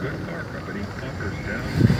Good car company. Bumpers down.